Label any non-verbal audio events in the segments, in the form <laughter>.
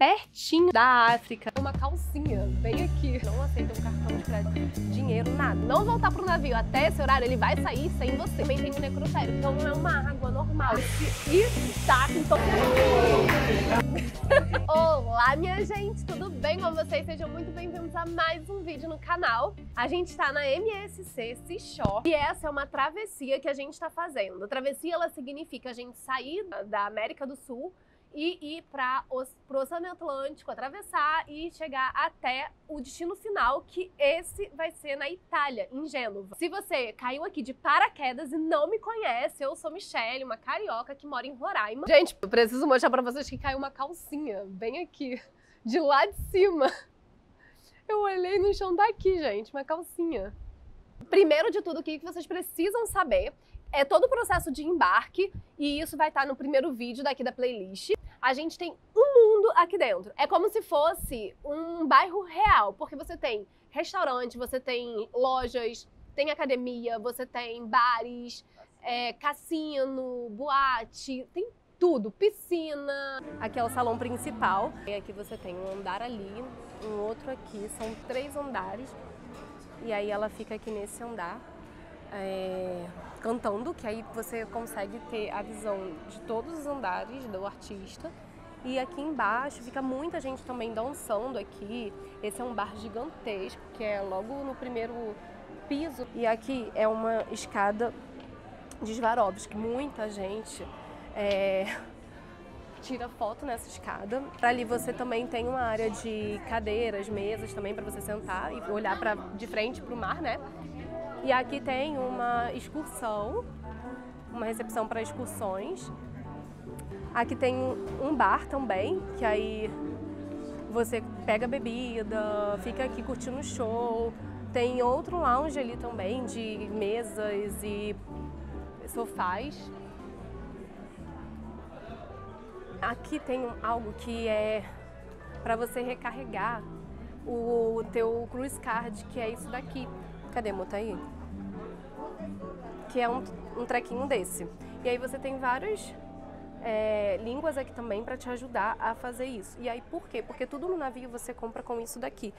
pertinho da África. Uma calcinha, bem aqui. Não aceita um cartão de crédito, dinheiro, nada. Não voltar pro navio até esse horário, ele vai sair sem você. Também tem um necrotério, então não é uma água normal. Isso tá então. Olá, minha gente, tudo bem com vocês? Sejam muito bem-vindos a mais um vídeo no canal. A gente está na MSC Seashore e essa é uma travessia que a gente está fazendo. A travessia, ela significa a gente sair da América do Sul e ir para o Oceano Atlântico, atravessar e chegar até o destino final, que esse vai ser na Itália, em Gênova. Se você caiu aqui de paraquedas e não me conhece, eu sou Michelle, uma carioca que mora em Roraima. Gente, eu preciso mostrar para vocês que caiu uma calcinha bem aqui, de lá de cima. Eu olhei no chão daqui, gente, uma calcinha. Primeiro de tudo, o que vocês precisam saber é todo o processo de embarque e isso vai estar no primeiro vídeo daqui da playlist. A gente tem um mundo aqui dentro. É como se fosse um bairro real, porque você tem restaurante, você tem lojas, tem academia, você tem bares, é, cassino, boate, tem tudo, piscina. Aqui é o salão principal. E aqui você tem um andar ali, um outro aqui, são três andares. E aí ela fica aqui nesse andar é, cantando, que aí você consegue ter a visão de todos os andares do artista. E aqui embaixo fica muita gente também dançando aqui. Esse é um bar gigantesco, que é logo no primeiro piso. E aqui é uma escada de Swarovski. Muita gente é, <laughs> tira foto nessa escada. Ali você também tem uma área de cadeiras, mesas também para você sentar e olhar para de frente para o mar, né? E aqui tem uma excursão, uma recepção para excursões. Aqui tem um bar também, que aí você pega bebida, fica aqui curtindo o show. Tem outro lounge ali também de mesas e sofás. Aqui tem algo que é para você recarregar o teu cruise card, que é isso daqui. Cadê, Mota aí? Que é um, um trequinho desse. E aí você tem várias é, línguas aqui também para te ajudar a fazer isso. E aí por quê? Porque tudo no navio você compra com isso daqui.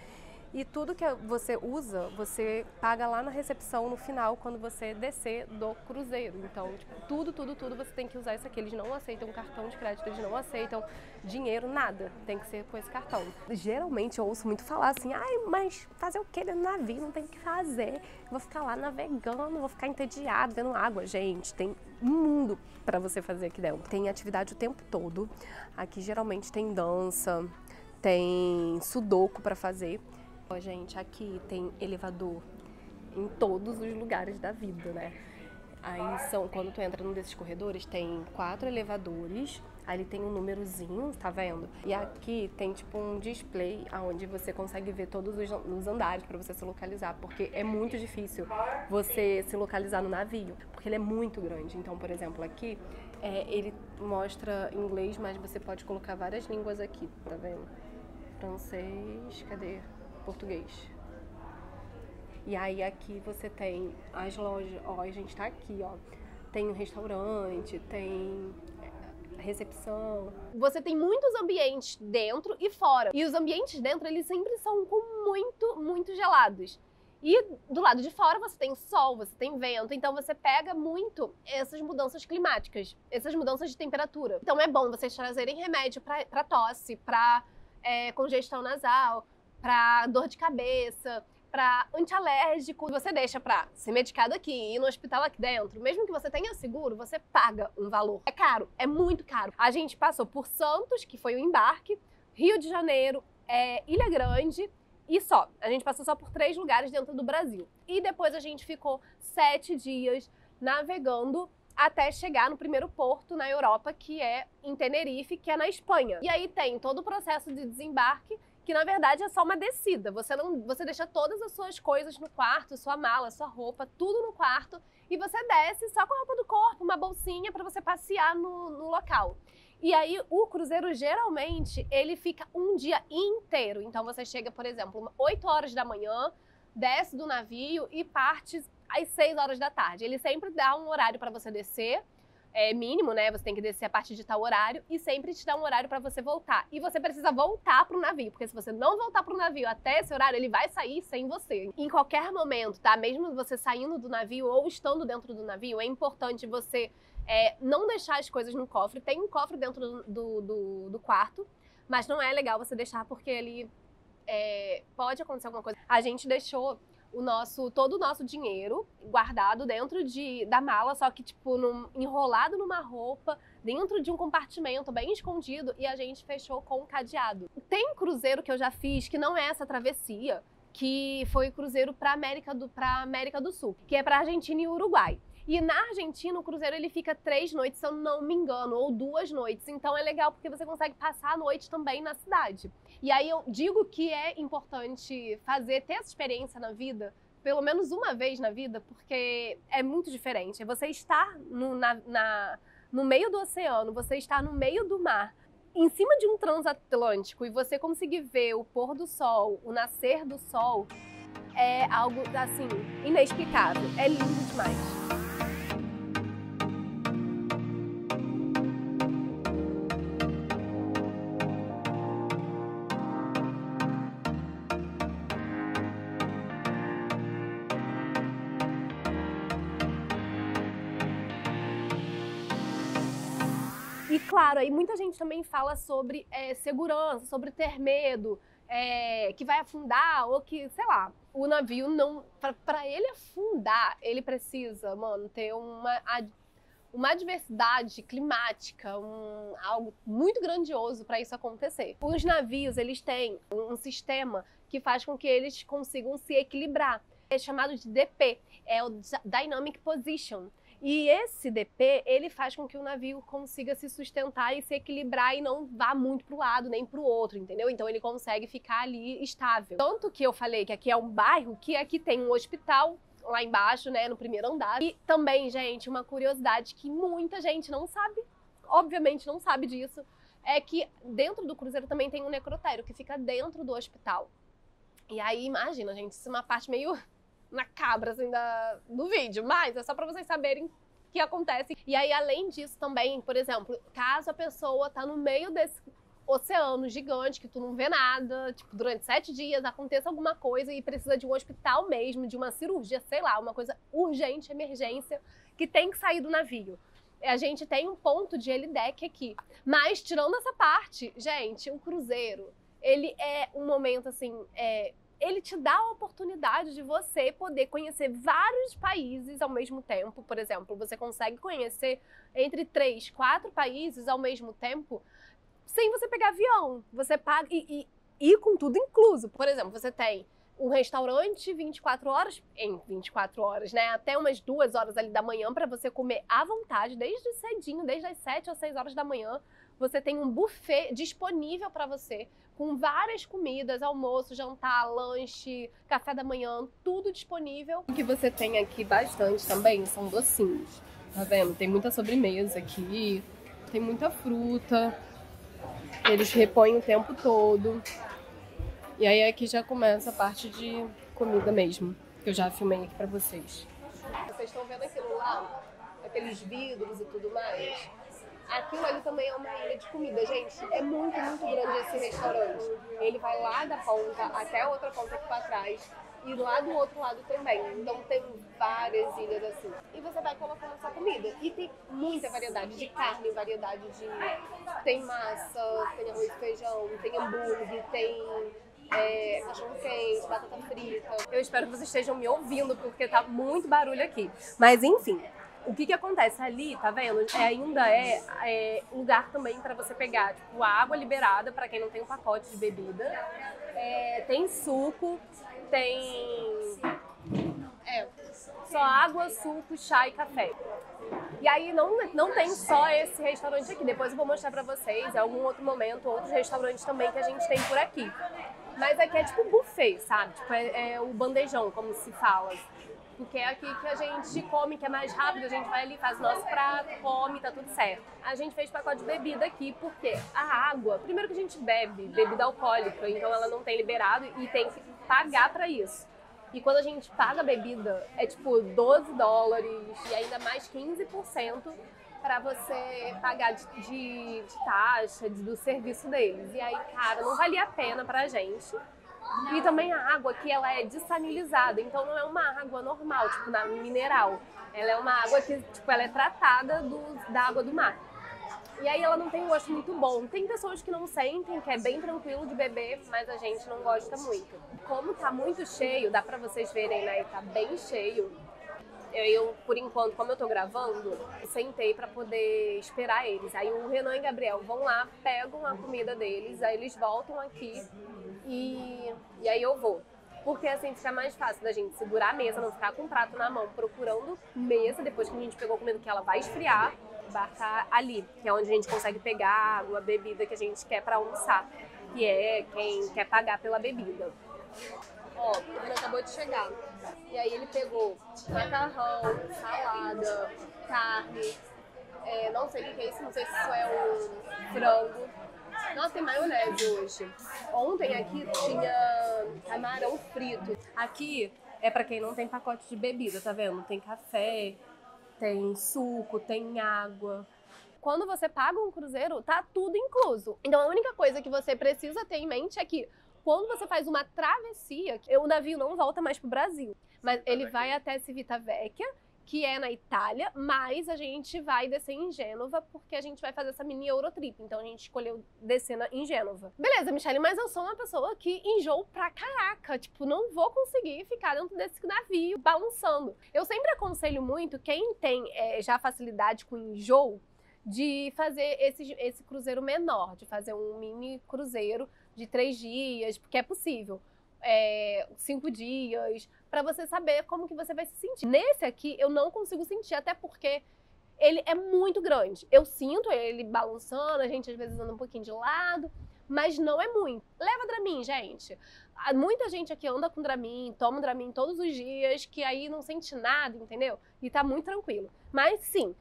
E tudo que você usa, você paga lá na recepção no final, quando você descer do cruzeiro. Então, tipo, tudo, tudo, tudo você tem que usar isso aqui. Eles não aceitam cartão de crédito, eles não aceitam dinheiro, nada. Tem que ser com esse cartão. Geralmente eu ouço muito falar assim, ai, mas fazer o que no navio? Não tem o que fazer. vou ficar lá navegando, vou ficar entediado, vendo água. Gente, tem um mundo para você fazer aqui dentro. Tem atividade o tempo todo. Aqui geralmente tem dança, tem sudoku para fazer. Gente, aqui tem elevador em todos os lugares da vida, né? Aí são, quando tu entra num desses corredores, tem quatro elevadores, ali tem um númerozinho, tá vendo? E aqui tem tipo um display onde você consegue ver todos os andares para você se localizar, porque é muito difícil você se localizar no navio, porque ele é muito grande. Então, por exemplo, aqui é, ele mostra inglês, mas você pode colocar várias línguas aqui, tá vendo? Francês, cadê? Português. E aí aqui você tem as lojas, ó, a gente tá aqui, ó. Tem um restaurante, tem é, recepção. Você tem muitos ambientes dentro e fora. E os ambientes dentro, eles sempre são com muito, muito gelados. E do lado de fora você tem sol, você tem vento, então você pega muito essas mudanças climáticas, essas mudanças de temperatura. Então é bom vocês trazerem remédio para tosse, para é, congestão nasal, para dor de cabeça, para antialérgico. Você deixa para ser medicado aqui e ir no hospital aqui dentro, mesmo que você tenha seguro, você paga um valor. É caro, é muito caro. A gente passou por Santos, que foi o embarque, Rio de Janeiro, é, Ilha Grande e só. A gente passou só por três lugares dentro do Brasil. E depois a gente ficou sete dias navegando até chegar no primeiro porto na Europa, que é em Tenerife, que é na Espanha. E aí tem todo o processo de desembarque que na verdade é só uma descida. Você não, você deixa todas as suas coisas no quarto, sua mala, sua roupa, tudo no quarto e você desce só com a roupa do corpo, uma bolsinha para você passear no, no local. E aí o cruzeiro geralmente ele fica um dia inteiro. Então você chega, por exemplo, 8 horas da manhã, desce do navio e parte às 6 horas da tarde. Ele sempre dá um horário para você descer é, mínimo, né? Você tem que descer a partir de tal horário e sempre te dá um horário para você voltar. E você precisa voltar pro navio, porque se você não voltar pro navio até esse horário, ele vai sair sem você. Em qualquer momento, tá? Mesmo você saindo do navio ou estando dentro do navio, é importante você é, não deixar as coisas no cofre. Tem um cofre dentro do, do, do, quarto, mas não é legal você deixar porque ele é, pode acontecer alguma coisa. A gente deixou o nosso todo o nosso dinheiro guardado dentro de, da mala, só que tipo num, enrolado numa roupa, dentro de um compartimento bem escondido e a gente fechou com um cadeado. Tem cruzeiro que eu já fiz que não é essa travessia, que foi cruzeiro para América do para América do Sul, que é para Argentina e Uruguai. E na Argentina, o cruzeiro ele fica três noites, se eu não me engano, ou duas noites. Então é legal porque você consegue passar a noite também na cidade. E aí eu digo que é importante fazer, ter essa experiência na vida, pelo menos uma vez na vida, porque é muito diferente. É você estar no, na, na, no meio do oceano, você estar no meio do mar, em cima de um transatlântico e você conseguir ver o pôr do sol, o nascer do sol, é algo assim inexplicável. É lindo demais. Aí muita gente também fala sobre é, segurança, sobre ter medo, é, que vai afundar, ou que, sei lá, o navio não. para ele afundar, ele precisa, mano, ter uma, uma adversidade climática, um, algo muito grandioso para isso acontecer. Os navios, eles têm um sistema que faz com que eles consigam se equilibrar. É chamado de DP, é o Dynamic Position. E esse DP, ele faz com que o navio consiga se sustentar e se equilibrar e não vá muito para o lado nem para o outro, entendeu? Então ele consegue ficar ali estável. Tanto que eu falei que aqui é um bairro que aqui tem um hospital lá embaixo, né, no primeiro andar. E também, gente, uma curiosidade que muita gente não sabe, obviamente não sabe disso, é que dentro do cruzeiro também tem um necrotério que fica dentro do hospital. E aí, imagina, gente, isso é uma parte meio na cabra assim, da, do vídeo, mas é só para vocês saberem o que acontece. E aí, além disso, também, por exemplo, caso a pessoa tá no meio desse oceano gigante que tu não vê nada, tipo, durante sete dias aconteça alguma coisa e precisa de um hospital mesmo, de uma cirurgia, sei lá, uma coisa urgente, emergência, que tem que sair do navio. A gente tem um ponto de helideck aqui. Mas, tirando essa parte, gente, o cruzeiro, ele é um momento, assim, é, ele te dá a oportunidade de você poder conhecer vários países ao mesmo tempo. Por exemplo, você consegue conhecer entre três, quatro países ao mesmo tempo sem você pegar avião. Você paga e, e, e com tudo incluso. Por exemplo, você tem um restaurante 24 horas, em 24 horas, né? Até umas duas horas ali da manhã para você comer à vontade, desde cedinho, desde as 7 ou 6 horas da manhã. Você tem um buffet disponível para você com várias comidas, almoço, jantar, lanche, café da manhã, tudo disponível. O que você tem aqui bastante também são docinhos. Tá vendo? Tem muita sobremesa aqui, tem muita fruta. Eles repõem o tempo todo. E aí aqui já começa a parte de comida mesmo, que eu já filmei aqui pra vocês. Vocês estão vendo aquilo lá? Aqueles vidros e tudo mais? Aquilo ali também é uma ilha de comida, gente. É muito, muito grande esse restaurante. Ele vai lá da ponta até a outra ponta aqui pra trás. E lá do outro lado também. Então tem várias ilhas assim. E você vai colocando sua comida. E tem muita variedade de carne, variedade de. Tem massa, tem arroz e feijão, tem hambúrguer, tem é, cachorro quente, batata frita. Eu espero que vocês estejam me ouvindo, porque tá muito barulho aqui. Mas enfim, o que que acontece ali, tá vendo? É, ainda é, é lugar também para você pegar, tipo, água liberada para quem não tem um pacote de bebida. É, tem suco, tem é, só água, suco, chá e café. E aí não, não tem só esse restaurante aqui. Depois eu vou mostrar para vocês, em algum outro momento, outros restaurantes também que a gente tem por aqui. Mas aqui é tipo buffet, sabe? Tipo, é, é o bandejão, como se fala porque é aqui que a gente come, que é mais rápido, a gente vai ali, faz o nosso prato, come, tá tudo certo. A gente fez pacote de bebida aqui, porque a água, primeiro que a gente bebe, bebida alcoólica, então ela não tem liberado e tem que pagar para isso. E quando a gente paga a bebida, é tipo 12 dólares e ainda mais 15% para você pagar de, de, de taxa de, do serviço deles. E aí, cara, não valia a pena pra gente. E também a água aqui, ela é dessanilizada, então não é uma água normal, tipo na mineral. Ela é uma água que, tipo, ela é tratada do, da água do mar. E aí ela não tem um gosto muito bom. Tem pessoas que não sentem, que é bem tranquilo de beber, mas a gente não gosta muito. Como tá muito cheio, dá pra vocês verem, né? Tá bem cheio. Eu, por enquanto, como eu tô gravando, sentei para poder esperar eles. Aí o Renan e Gabriel vão lá, pegam a comida deles, aí eles voltam aqui e, e aí eu vou. Porque assim fica mais fácil da gente segurar a mesa, não ficar com o prato na mão, procurando mesa, depois que a gente pegou a comida que ela vai esfriar, embarcar ali, que é onde a gente consegue pegar água, a bebida que a gente quer para almoçar, que é quem quer pagar pela bebida. Ó, Renan acabou de chegar. E aí ele pegou macarrão, salada, carne, é, não sei o que é isso, não sei se isso é um frango. Nossa, tem maionese hoje. Ontem aqui tinha camarão frito. Aqui é para quem não tem pacote de bebida, tá vendo? Tem café, tem suco, tem água. Quando você paga um cruzeiro, tá tudo incluso. Então a única coisa que você precisa ter em mente é que quando você faz uma travessia, o navio não volta mais pro Brasil, mas ele vai até Civitavecchia, que é na Itália, mas a gente vai descer em Gênova porque a gente vai fazer essa mini Eurotrip. Então a gente escolheu descer na, em Gênova. Beleza, Michelle, mas eu sou uma pessoa que enjoo pra caraca. Tipo, não vou conseguir ficar dentro desse navio balançando. Eu sempre aconselho muito quem tem é, já facilidade com enjoo de fazer esse, esse cruzeiro menor, de fazer um mini cruzeiro de três dias, porque é possível. É, cinco dias, para você saber como que você vai se sentir. Nesse aqui, eu não consigo sentir, até porque ele é muito grande. Eu sinto ele balançando, a gente às vezes anda um pouquinho de lado, mas não é muito. Leva Dramin, gente. Muita gente aqui anda com Dramin, toma Dramin todos os dias, que aí não sente nada, entendeu? E tá muito tranquilo. Mas sim,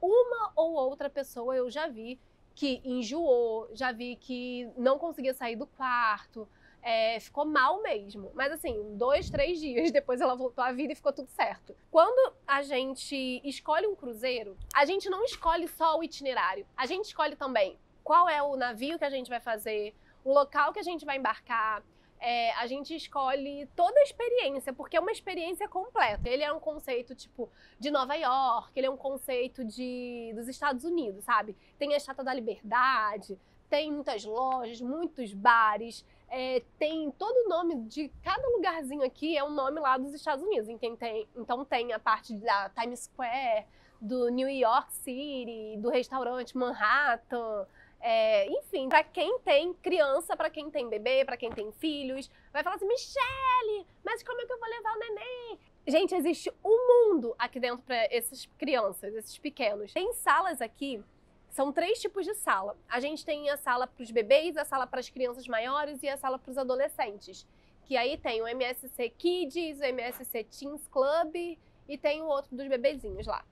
uma ou outra pessoa eu já vi que enjoou, já vi que não conseguia sair do quarto, é, ficou mal mesmo. Mas assim, dois, três dias <laughs> depois ela voltou à vida e ficou tudo certo. Quando a gente escolhe um cruzeiro, a gente não escolhe só o itinerário, a gente escolhe também qual é o navio que a gente vai fazer, o local que a gente vai embarcar, é, a gente escolhe toda a experiência, porque é uma experiência completa. Ele é um conceito, tipo, de Nova York, ele é um conceito de, dos Estados Unidos, sabe? Tem a Estátua da Liberdade, tem muitas lojas, muitos bares, é, tem todo o nome de cada lugarzinho aqui é um nome lá dos Estados Unidos. Então tem, então tem a parte da Times Square, do New York City, do restaurante Manhattan, é, enfim, para quem tem criança, para quem tem bebê, para quem tem filhos, vai falar assim: Michele, mas como é que eu vou levar o neném? Gente, existe um mundo aqui dentro para essas crianças, esses pequenos. Tem salas aqui, são três tipos de sala. A gente tem a sala para os bebês, a sala para as crianças maiores e a sala para os adolescentes. Que aí tem o MSC Kids, o MSC Teens Club e tem o outro dos bebezinhos lá.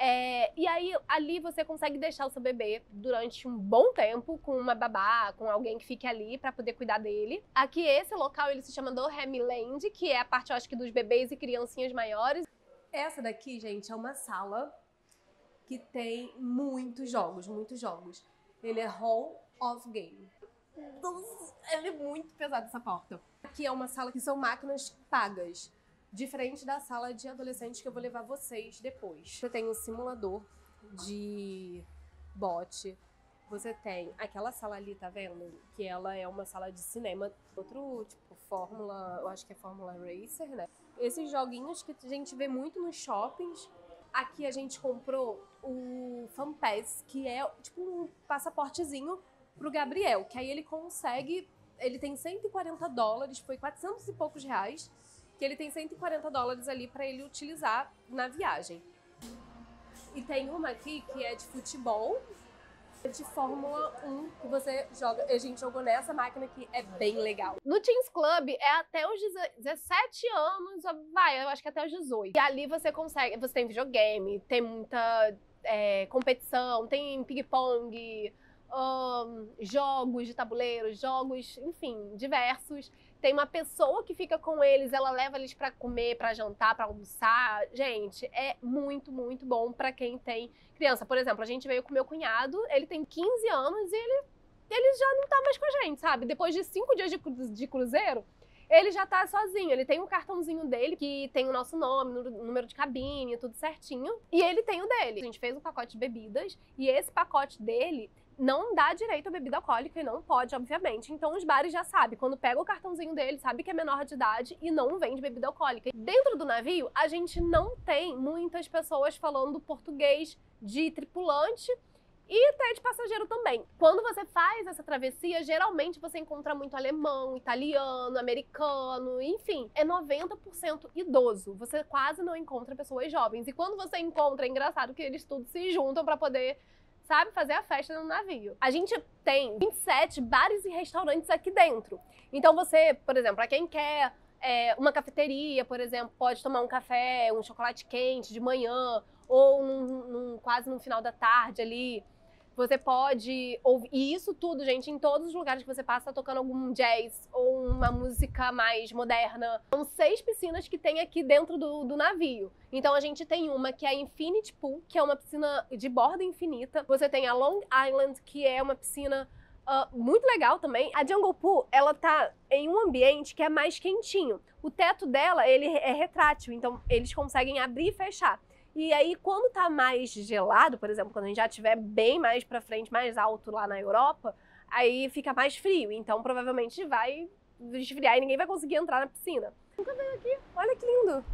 É, e aí, ali você consegue deixar o seu bebê durante um bom tempo com uma babá, com alguém que fique ali para poder cuidar dele. Aqui, esse local, ele se chama Doremi Land, que é a parte, eu acho que, dos bebês e criancinhas maiores. Essa daqui, gente, é uma sala que tem muitos jogos, muitos jogos. Ele é Hall of Game. Ele é muito pesado essa porta. Aqui é uma sala que são máquinas pagas. Diferente da sala de adolescentes que eu vou levar vocês depois. Você tem um simulador de bote. Você tem aquela sala ali, tá vendo? Que ela é uma sala de cinema. Outro, tipo, Fórmula, eu acho que é Fórmula Racer, né? Esses joguinhos que a gente vê muito nos shoppings. Aqui a gente comprou o Fan Pass, que é tipo um passaportezinho pro Gabriel, que aí ele consegue, ele tem 140 dólares, foi 400 e poucos reais que ele tem 140 dólares ali para ele utilizar na viagem. E tem uma aqui que é de futebol, de Fórmula 1, que você joga. A gente jogou nessa máquina que é bem legal. No Teams Club é até os 17 anos, vai, eu acho que até os 18. E ali você consegue. Você tem videogame, tem muita é, competição, tem ping-pong, hum, jogos de tabuleiro, jogos, enfim, diversos. Tem uma pessoa que fica com eles, ela leva eles para comer, para jantar, para almoçar. Gente, é muito, muito bom para quem tem criança. Por exemplo, a gente veio com meu cunhado, ele tem 15 anos e ele, ele já não tá mais com a gente, sabe? Depois de cinco dias de, de cruzeiro, ele já tá sozinho. Ele tem um cartãozinho dele que tem o nosso nome, número de cabine, tudo certinho. E ele tem o dele. A gente fez um pacote de bebidas e esse pacote dele não dá direito a bebida alcoólica e não pode, obviamente. Então os bares já sabem, quando pega o cartãozinho dele, sabe que é menor de idade e não vende bebida alcoólica. Dentro do navio, a gente não tem muitas pessoas falando português de tripulante e até de passageiro também. Quando você faz essa travessia, geralmente você encontra muito alemão, italiano, americano, enfim. É 90% idoso. Você quase não encontra pessoas jovens. E quando você encontra, é engraçado que eles todos se juntam para poder sabe, fazer a festa no navio. A gente tem 27 bares e restaurantes aqui dentro. Então você, por exemplo, para quem quer é, uma cafeteria, por exemplo, pode tomar um café, um chocolate quente de manhã, ou num, num, quase no final da tarde ali. Você pode ouvir. E isso tudo, gente, em todos os lugares que você passa, tá tocando algum jazz ou uma música mais moderna. São seis piscinas que tem aqui dentro do, do navio. Então a gente tem uma que é a Infinity Pool, que é uma piscina de borda infinita. Você tem a Long Island, que é uma piscina uh, muito legal também. A Jungle Pool, ela tá em um ambiente que é mais quentinho. O teto dela, ele é retrátil, então eles conseguem abrir e fechar. E aí, quando tá mais gelado, por exemplo, quando a gente já estiver bem mais para frente, mais alto lá na Europa, aí fica mais frio. Então, provavelmente vai esfriar e ninguém vai conseguir entrar na piscina. Nunca veio aqui. Olha que lindo.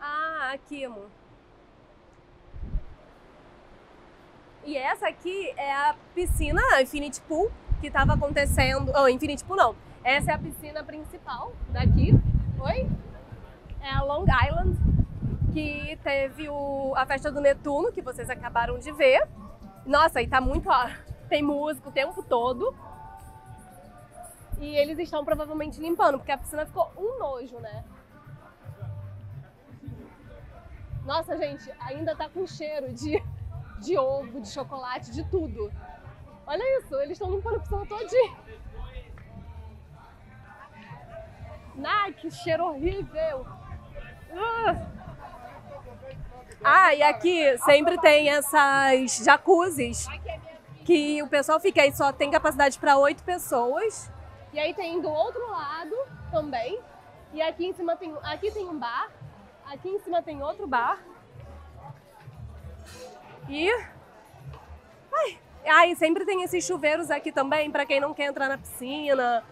Ah, aqui, amor. E essa aqui é a piscina Infinity Pool que estava acontecendo. Oh, Infinity Pool não. Essa é a piscina principal daqui. Oi? É a Long Island, que teve o, a festa do Netuno, que vocês acabaram de ver. Nossa, e tá muito. Ó, tem música o tempo todo. E eles estão provavelmente limpando, porque a piscina ficou um nojo, né? Nossa, gente, ainda tá com cheiro de, de ovo, de chocolate, de tudo. Olha isso, eles estão limpando a piscina todinha. Ai, que cheiro horrível! Ah, e aqui sempre tem essas jacuzzis que o pessoal fica aí, só tem capacidade para oito pessoas. E aí tem do outro lado também. E aqui em cima tem, aqui tem um bar, aqui em cima tem outro bar. E ai, ai sempre tem esses chuveiros aqui também para quem não quer entrar na piscina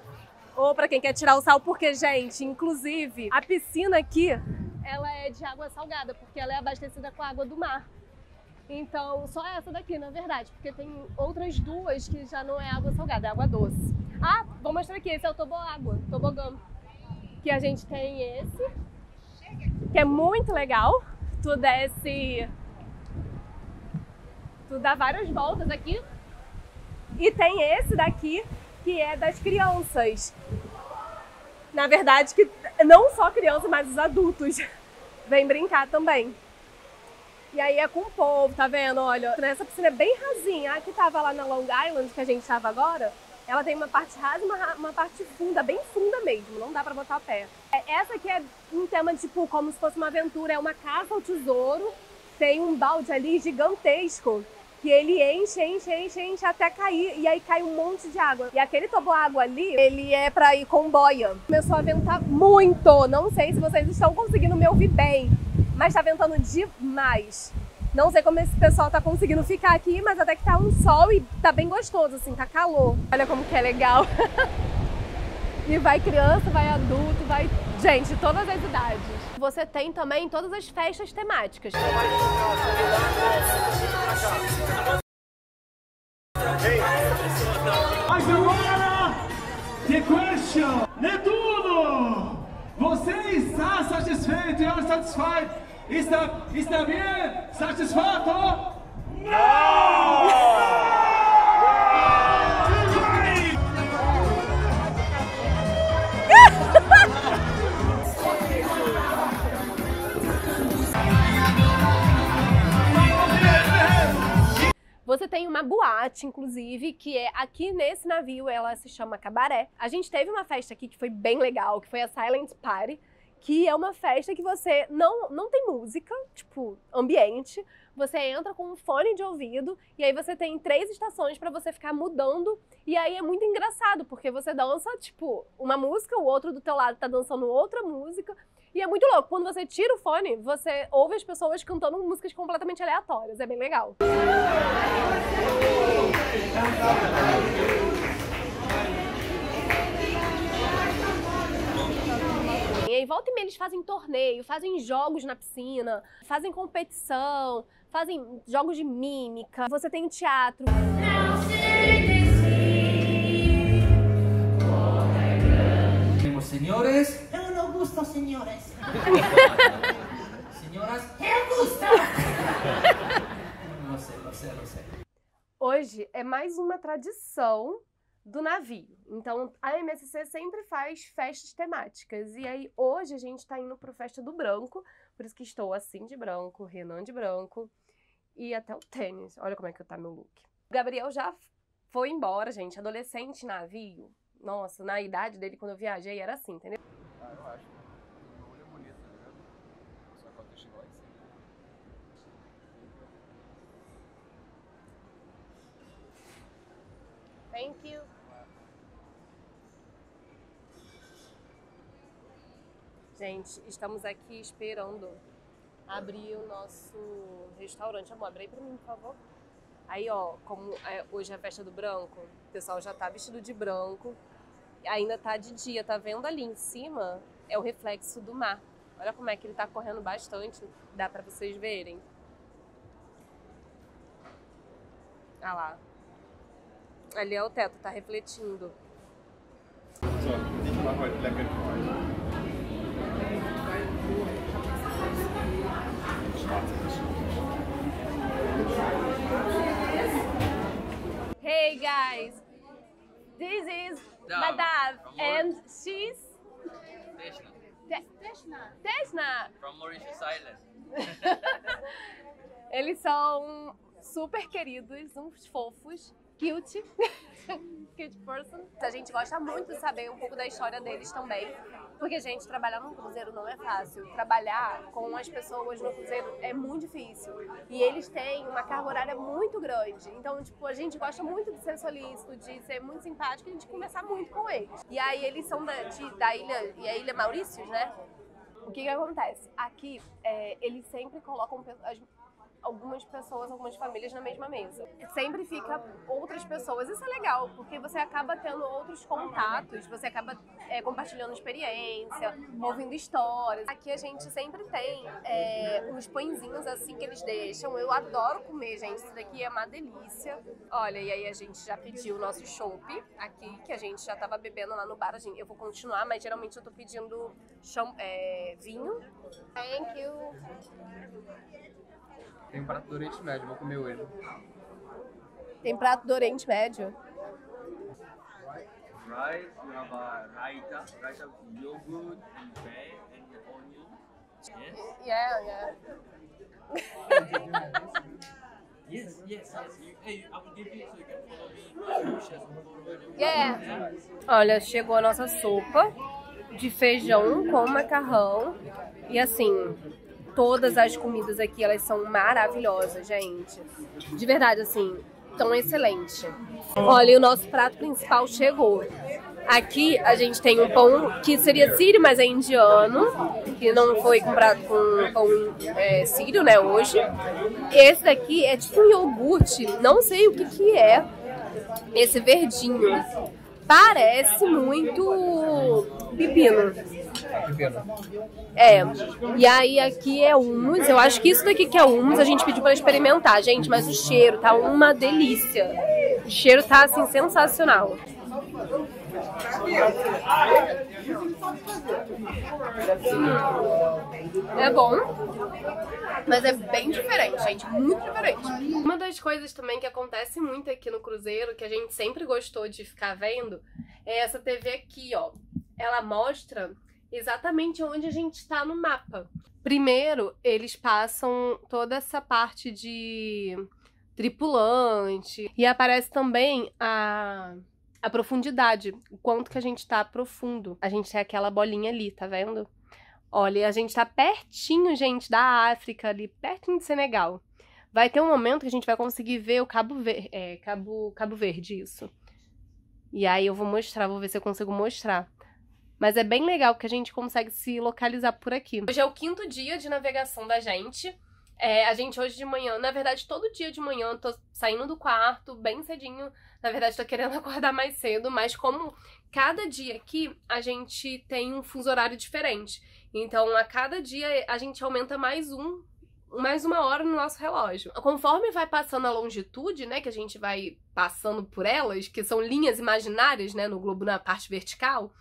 ou para quem quer tirar o sal, porque gente, inclusive, a piscina aqui ela é de água salgada, porque ela é abastecida com água do mar. Então, só essa daqui, na verdade, porque tem outras duas que já não é água salgada, é água doce. Ah, vou mostrar aqui, esse é o toboágua, tobogã. Que a gente tem esse, que é muito legal. Tu desce, tu dá várias voltas aqui. E tem esse daqui, que é das crianças. Na verdade, que não só criança, mas os adultos <laughs> vêm brincar também. E aí é com o povo, tá vendo? Olha, essa piscina é bem rasinha. A que tava lá na Long Island, que a gente tava agora, ela tem uma parte rasa e uma, uma parte funda, bem funda mesmo, não dá pra botar pé. É, essa aqui é um tema, tipo, como se fosse uma aventura, é uma caça ao tesouro, tem um balde ali gigantesco que ele enche, enche, enche, enche até cair e aí cai um monte de água. E aquele toboágua ali, ele é para ir com boia. Começou a ventar muito. Não sei se vocês estão conseguindo me ouvir bem, mas tá ventando demais. Não sei como esse pessoal tá conseguindo ficar aqui, mas até que tá um sol e tá bem gostoso, assim, tá calor. Olha como que é legal. <laughs> e vai criança, vai adulto, vai gente, todas as idades. Você tem também todas as festas temáticas. Mas agora, the question, Netuno, você está satisfeito? You are satisfied? Está, está bem? Satisfato? Não! Nath, inclusive, que é aqui nesse navio, ela se chama Cabaré. A gente teve uma festa aqui que foi bem legal, que foi a Silent Party, que é uma festa que você não, não tem música, tipo, ambiente. Você entra com um fone de ouvido e aí você tem três estações para você ficar mudando. E aí é muito engraçado, porque você dança, tipo, uma música, o outro do teu lado tá dançando outra música. E é muito louco. Quando você tira o fone, você ouve as pessoas cantando músicas completamente aleatórias. É bem legal. E aí, volta e meia, eles fazem torneio, fazem jogos na piscina, fazem competição, fazem jogos de mímica. Você tem teatro. Senhores, <laughs> gusto, señores. Senhoras, eu gusto. Não sei, não sei, não sei. Hoje é mais uma tradição do navio. Então, a MSC sempre faz festas temáticas. E aí, hoje a gente está indo para Festa do Branco, por isso que estou assim de branco, Renan de branco e até o tênis. Olha como é que tá meu look. O Gabriel já foi embora, gente. Adolescente navio. Nossa, na idade dele, quando eu viajei, era assim, entendeu? Ah, eu acho. Meu olho é bonito, tá ligado? Só quando eu chego lá em cima. Thank you. Gente, estamos aqui esperando abrir o nosso restaurante. Amor, abre aí pra mim, por favor. Aí, ó, como é, hoje é a festa do branco, o pessoal já tá vestido de branco ainda tá de dia, tá vendo ali em cima? É o reflexo do mar. Olha como é que ele tá correndo bastante, dá para vocês verem. Ah lá. Ali é o teto, tá refletindo. Hey guys, this is Nadav, and she's Teshna. Teshna. Teshna. From Mauritius Island. <laughs> Eles são super queridos, uns fofos, cute. Cute <laughs> person. A gente gosta muito de saber um pouco da história deles também. Porque, gente, trabalhar num cruzeiro não é fácil. Trabalhar com as pessoas no cruzeiro é muito difícil. E eles têm uma carga horária muito grande. Então, tipo, a gente gosta muito de ser solícito, de ser muito simpático e de conversar muito com eles. E aí, eles são da, de, da ilha, e a Ilha Maurícios, né? O que que acontece? Aqui, é, eles sempre colocam as, algumas pessoas, algumas famílias na mesma mesa. Sempre fica outras pessoas. Isso é legal, porque você acaba tendo outros contatos, você acaba é, compartilhando experiência, ouvindo histórias. Aqui a gente sempre tem é, uns pãezinhos assim que eles deixam. Eu adoro comer, gente. Isso daqui é uma delícia. Olha, e aí a gente já pediu o nosso chopp aqui, que a gente já tava bebendo lá no bar. Eu vou continuar, mas geralmente eu tô pedindo é, vinho. Thank you. Tem prato do Oriente Médio, vou comer hoje. Tem prato do Oriente Médio? Rice, you have a raita, raita with yogurt and bread and onion. Yes? Yeah, yeah. yes, yes, yes. You, hey, I will give you so you can follow me. Yeah. Olha, chegou a nossa sopa de feijão com macarrão. E assim, todas as comidas aqui, elas são maravilhosas, gente. De verdade, assim, tão excelente. Olha, e o nosso prato principal chegou. Aqui a gente tem um pão que seria sírio, mas é indiano, que não foi comprado com pão é, sírio, né, hoje. Esse daqui é tipo um iogurte, não sei o que que é, esse verdinho. Parece muito pepino. É. E aí aqui é humus. Eu acho que isso daqui que é humus, a gente pediu para experimentar, gente, mas o cheiro tá uma delícia. O cheiro tá assim sensacional. É bom, mas é bem diferente, gente, muito diferente. Uma das coisas também que acontece muito aqui no cruzeiro, que a gente sempre gostou de ficar vendo, é essa TV aqui, ó. Ela mostra exatamente onde a gente está no mapa. Primeiro, eles passam toda essa parte de tripulante. E aparece também a, a profundidade, o quanto que a gente tá profundo. A gente tem aquela bolinha ali, tá vendo? Olha, a gente tá pertinho, gente, da África, ali, pertinho de Senegal. Vai ter um momento que a gente vai conseguir ver o Cabo, Ver é, Cabo, Cabo Verde, isso. E aí eu vou mostrar, vou ver se eu consigo mostrar. Mas é bem legal que a gente consegue se localizar por aqui. Hoje é o quinto dia de navegação da gente. É, a gente hoje de manhã, na verdade, todo dia de manhã, tô saindo do quarto bem cedinho. Na verdade, tô querendo <laughs> acordar mais cedo, mas como cada dia aqui a gente tem um fuso horário diferente. Então, a cada dia a gente aumenta mais um mais uma hora no nosso relógio. Conforme vai passando a longitude, né, que a gente vai passando por elas, que são linhas imaginárias, né, no globo na parte vertical,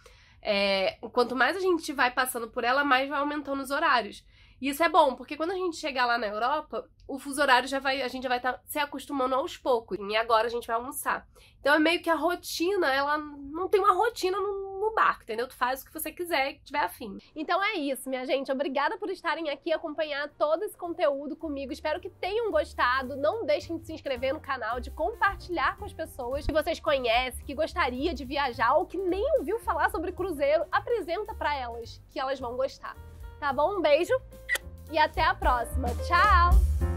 é, quanto mais a gente vai passando por ela, mais vai aumentando os horários. E isso é bom, porque quando a gente chegar lá na Europa, o fuso horário já vai, a gente já vai estar tá se acostumando aos poucos. E agora a gente vai almoçar. Então é meio que a rotina, ela não tem uma rotina no, no barco, entendeu? Tu faz o que você quiser, que tiver afim. Então é isso, minha gente. Obrigada por estarem aqui acompanhar todo esse conteúdo comigo. Espero que tenham gostado. Não deixem de se inscrever no canal, de compartilhar com as pessoas que vocês conhecem, que gostaria de viajar ou que nem ouviu falar sobre cruzeiro. Apresenta para elas, que elas vão gostar. Tá bom? Um beijo e até a próxima. Tchau!